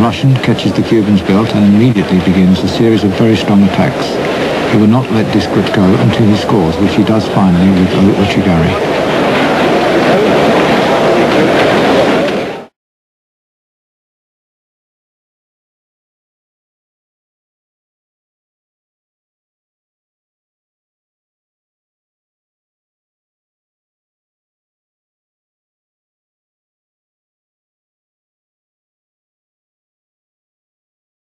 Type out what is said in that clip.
Russian catches the Cuban's belt and immediately begins a series of very strong attacks. He will not let Discret go until he scores, which he does finally with Ouchigari. Uchigari.